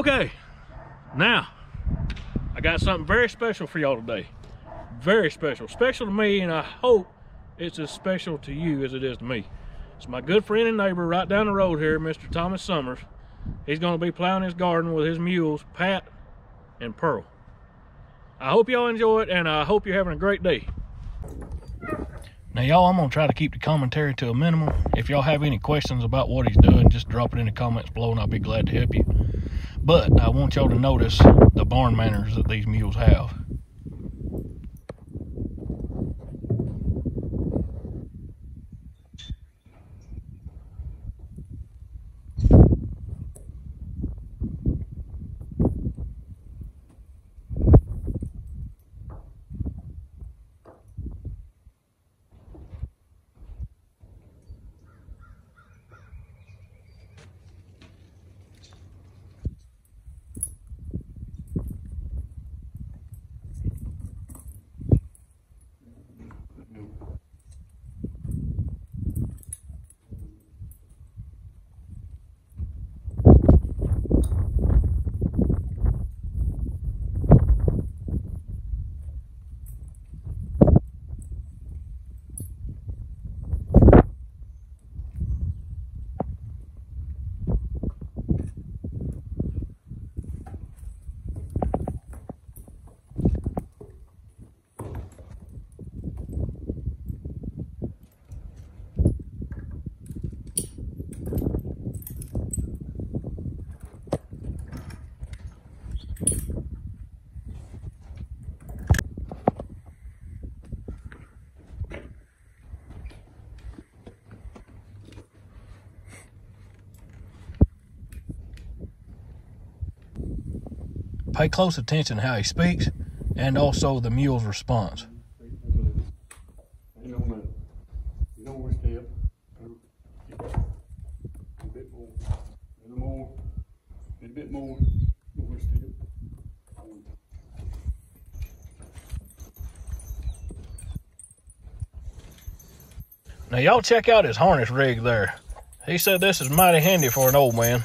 Okay, now I got something very special for y'all today. Very special. Special to me, and I hope it's as special to you as it is to me. It's my good friend and neighbor right down the road here, Mr. Thomas Summers. He's going to be plowing his garden with his mules, Pat and Pearl. I hope y'all enjoy it, and I hope you're having a great day. Now, y'all, I'm going to try to keep the commentary to a minimum. If y'all have any questions about what he's doing, just drop it in the comments below, and I'll be glad to help you. But I want y'all to notice the barn manners that these mules have. Pay close attention how he speaks and also the mule's response. Now y'all check out his harness rig there. He said this is mighty handy for an old man.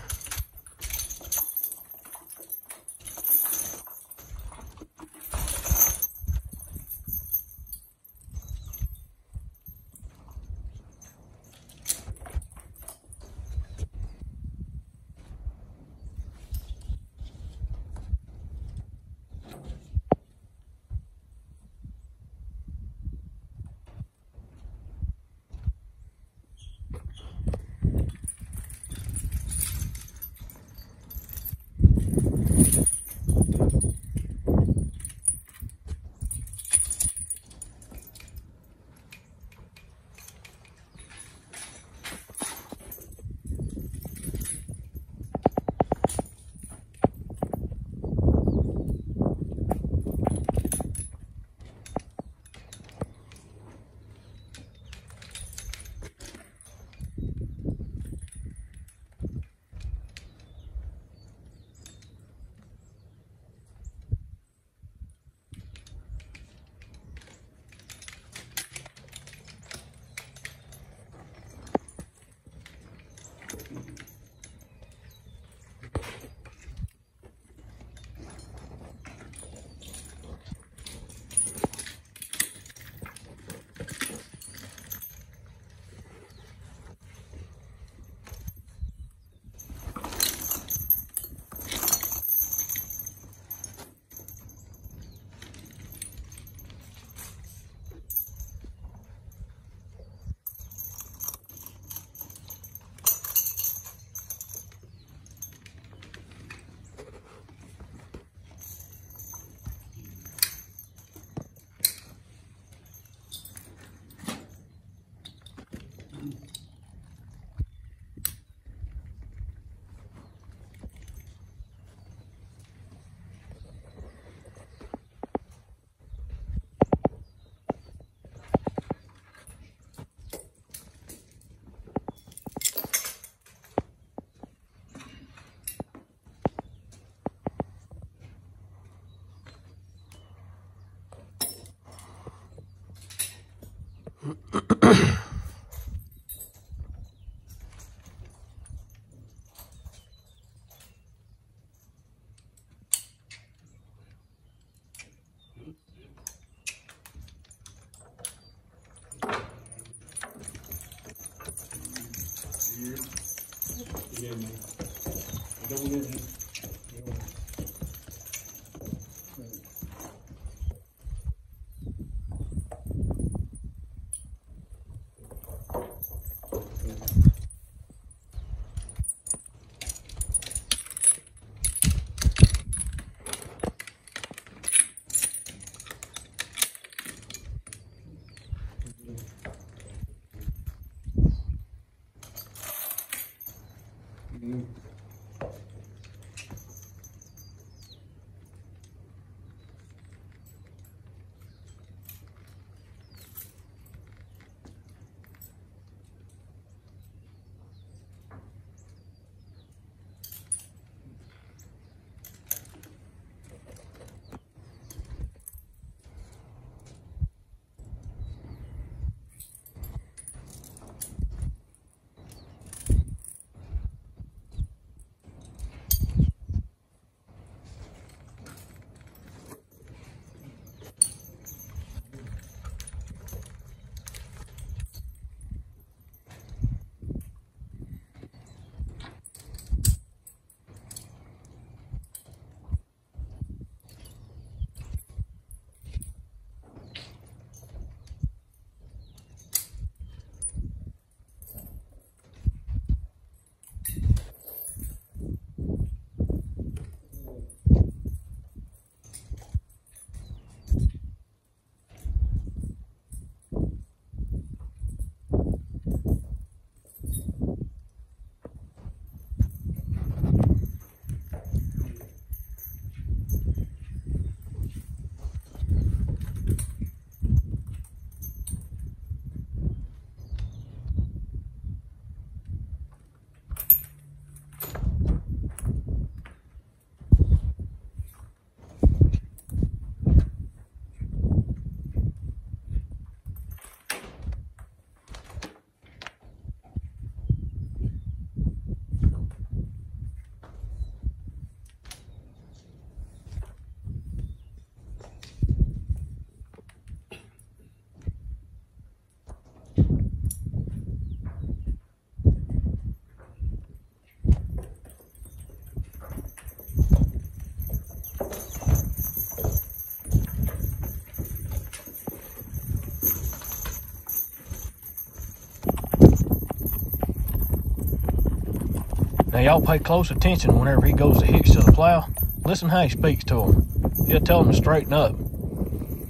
Y'all pay close attention whenever he goes to hitch to the plow. Listen how he speaks to them. He'll tell them to straighten up,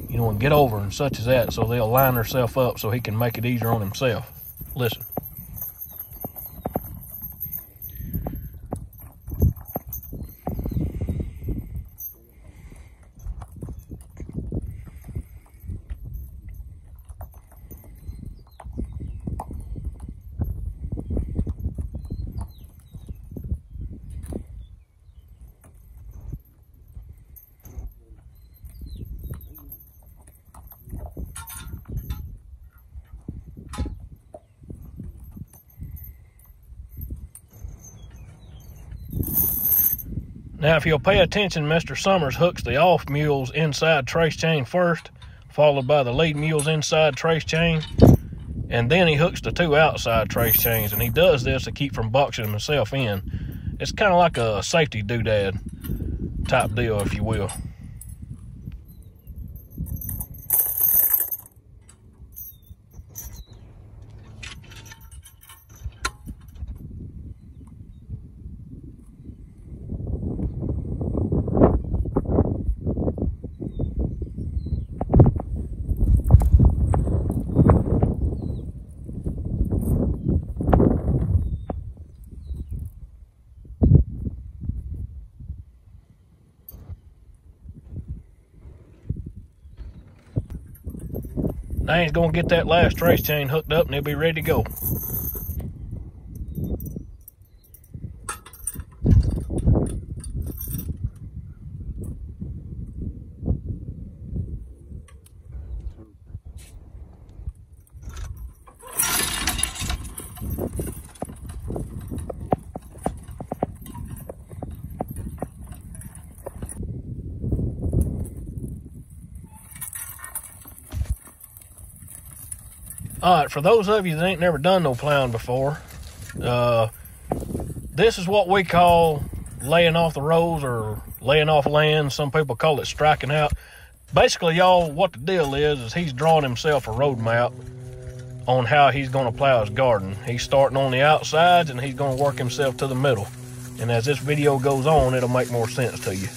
you know, and get over and such as that, so they'll line themselves up so he can make it easier on himself. Listen. Now, if you'll pay attention, Mr. Summers hooks the off mules inside trace chain first, followed by the lead mules inside trace chain, and then he hooks the two outside trace chains, and he does this to keep from boxing himself in. It's kind of like a safety doodad type deal, if you will. He's gonna get that last trace chain hooked up and he'll be ready to go. All right, for those of you that ain't never done no plowing before, uh, this is what we call laying off the rows or laying off land. Some people call it striking out. Basically, y'all, what the deal is, is he's drawing himself a road map on how he's going to plow his garden. He's starting on the outsides and he's going to work himself to the middle. And as this video goes on, it'll make more sense to you.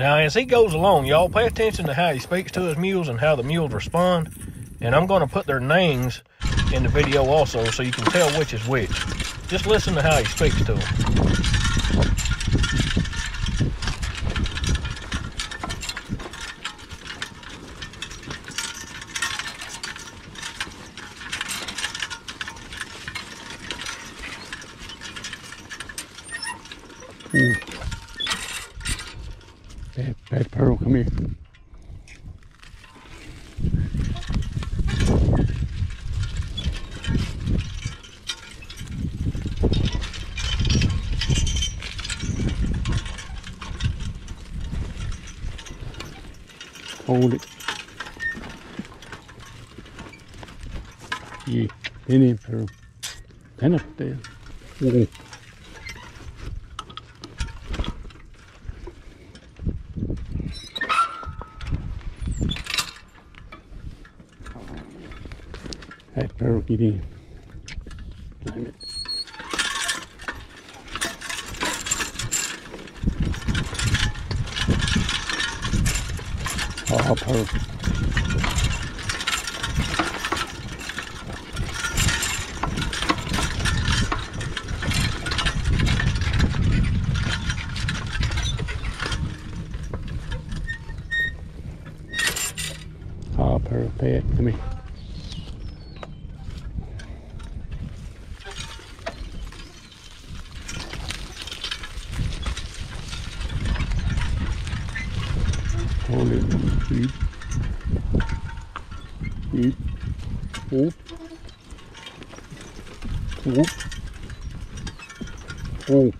Now, as he goes along, y'all pay attention to how he speaks to his mules and how the mules respond. And I'm going to put their names in the video also so you can tell which is which. Just listen to how he speaks to them. Ooh. Bad, bad pearl, come here. Hold it. Yeah, in in pearl. Pen up there. Ooh. That pearl get in. Climb it. Oh, pearl. Oh, pearl, pet, come here. Eat. Eat. Whoop. Whoop. Oh.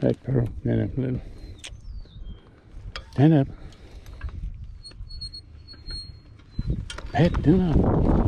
That girl, stand up little. Stand up. Pet, stand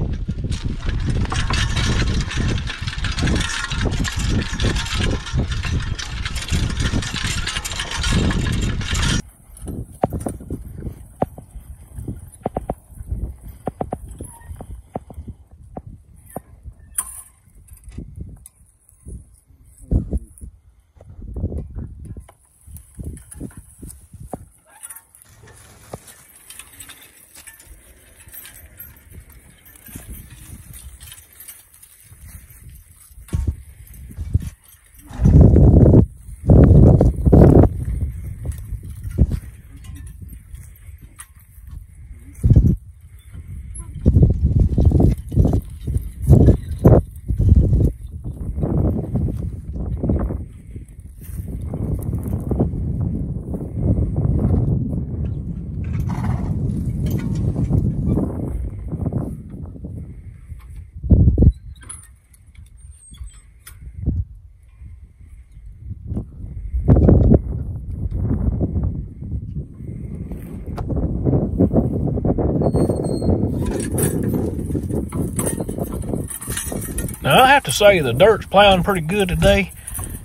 Now I have to say the dirt's plowing pretty good today.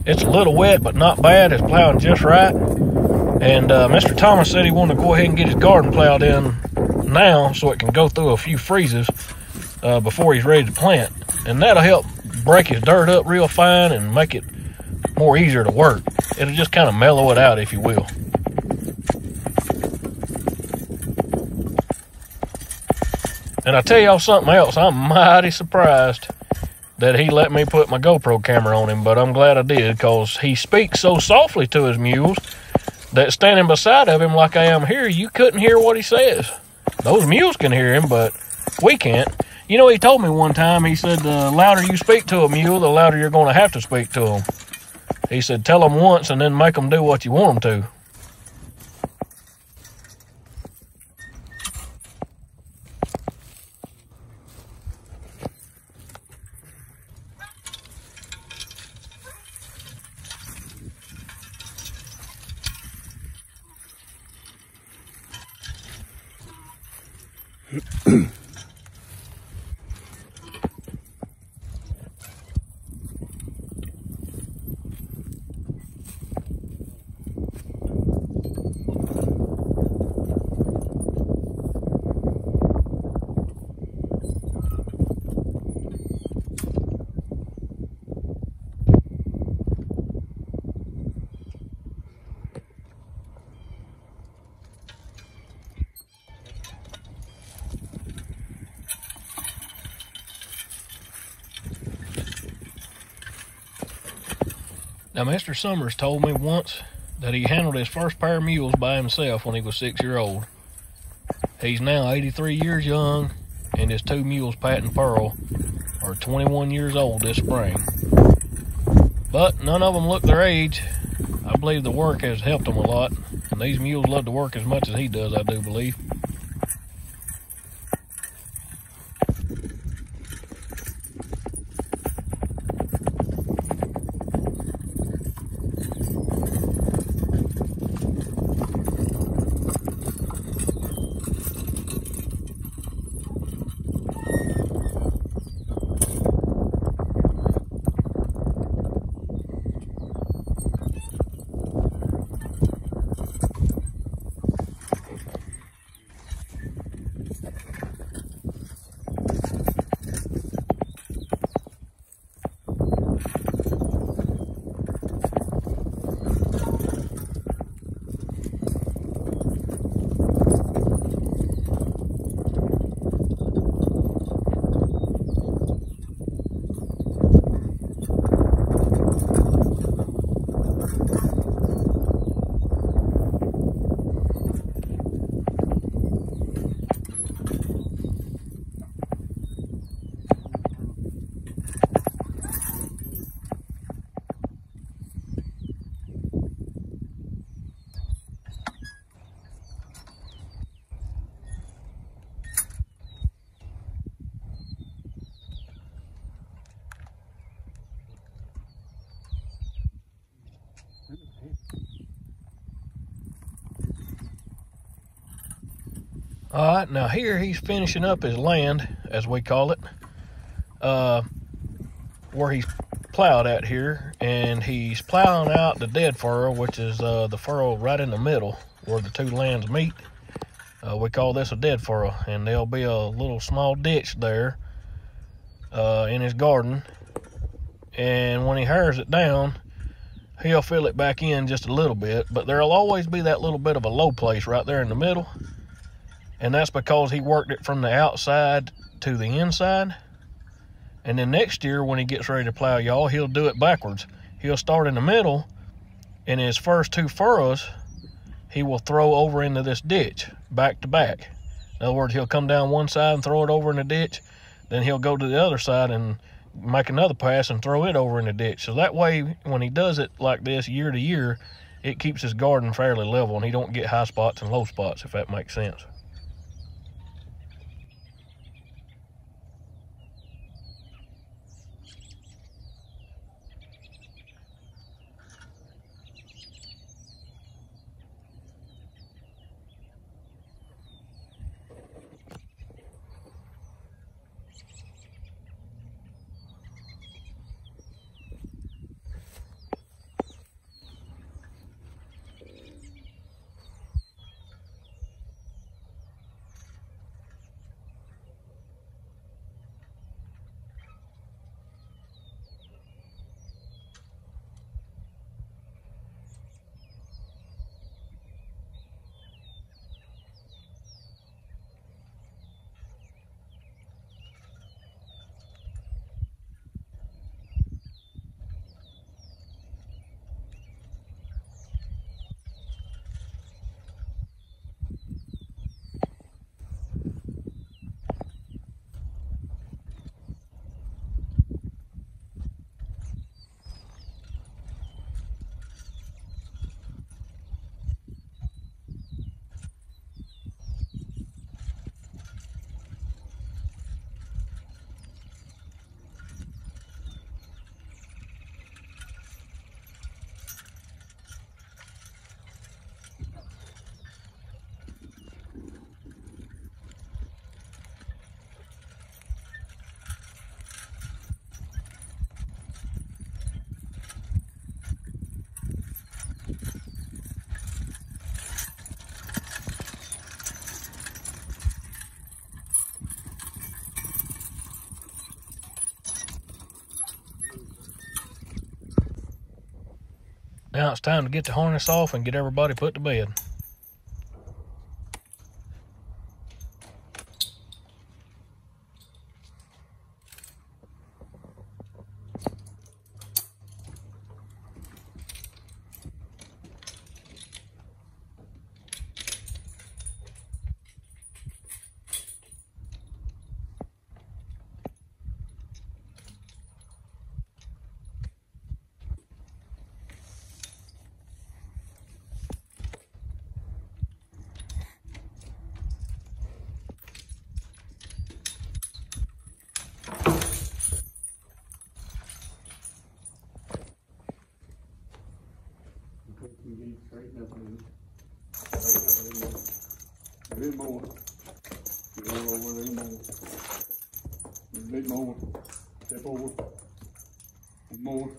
It's a little wet, but not bad. It's plowing just right. And uh, Mr. Thomas said he wanted to go ahead and get his garden plowed in now so it can go through a few freezes uh, before he's ready to plant. And that'll help break his dirt up real fine and make it more easier to work. It'll just kind of mellow it out, if you will. And I tell y'all something else, I'm mighty surprised that he let me put my GoPro camera on him, but I'm glad I did because he speaks so softly to his mules that standing beside of him like I am here, you couldn't hear what he says. Those mules can hear him, but we can't. You know, he told me one time, he said, the louder you speak to a mule, the louder you're going to have to speak to him. He said, tell them once and then make them do what you want them to. Now, Mr. Summers told me once that he handled his first pair of mules by himself when he was six year old. He's now 83 years young, and his two mules, Pat and Pearl, are 21 years old this spring. But none of them look their age. I believe the work has helped them a lot, and these mules love to work as much as he does, I do believe. All right, now here he's finishing up his land, as we call it, uh, where he's plowed out here, and he's plowing out the dead furrow, which is uh, the furrow right in the middle where the two lands meet. Uh, we call this a dead furrow, and there'll be a little small ditch there uh, in his garden. And when he harrows it down, he'll fill it back in just a little bit, but there'll always be that little bit of a low place right there in the middle and that's because he worked it from the outside to the inside. And then next year, when he gets ready to plow y'all, he'll do it backwards. He'll start in the middle, and his first two furrows, he will throw over into this ditch, back to back. In other words, he'll come down one side and throw it over in the ditch, then he'll go to the other side and make another pass and throw it over in the ditch. So that way, when he does it like this year to year, it keeps his garden fairly level and he don't get high spots and low spots, if that makes sense. Now it's time to get the harness off and get everybody put to bed. Put some geese straighten up a little. Straighten up a little. A little more. Go over a more. A little more. Step over. More.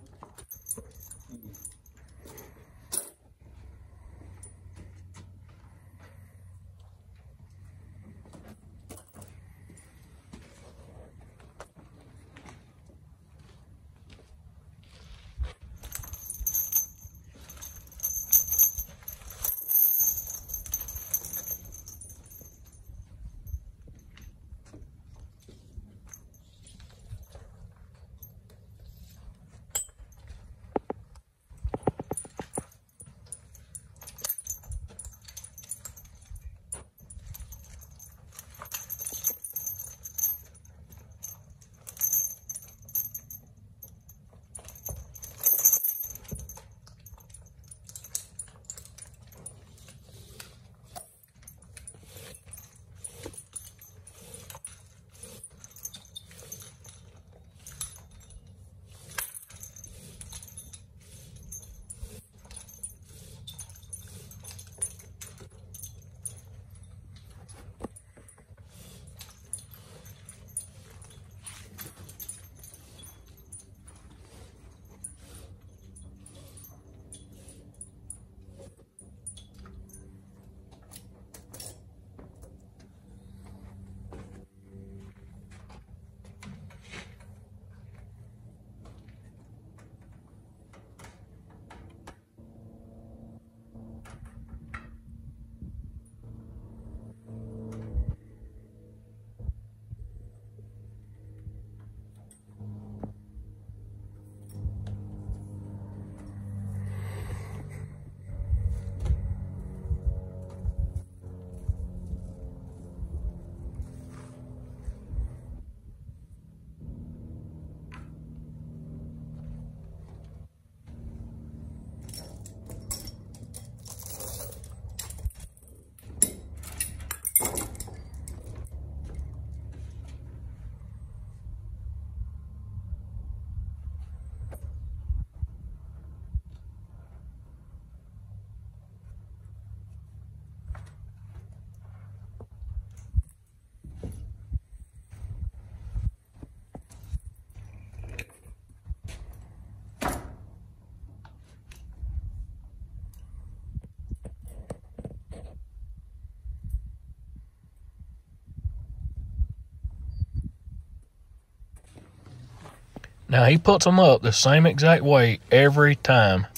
Now he puts them up the same exact way every time.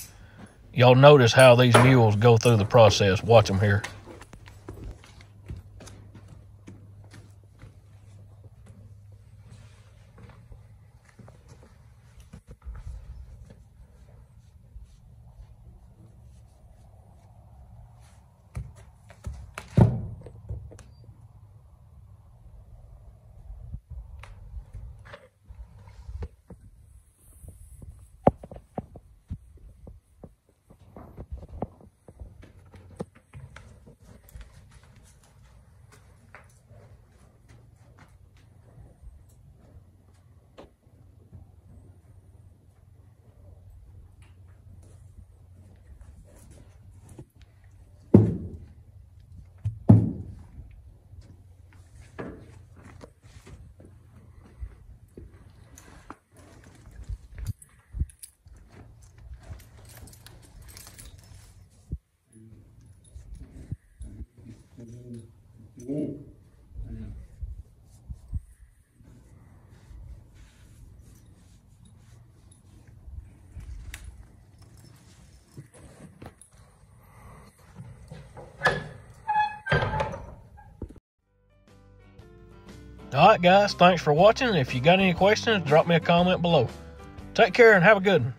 Y'all notice how these mules go through the process. Watch them here. All right, guys, thanks for watching. If you got any questions, drop me a comment below. Take care and have a good one.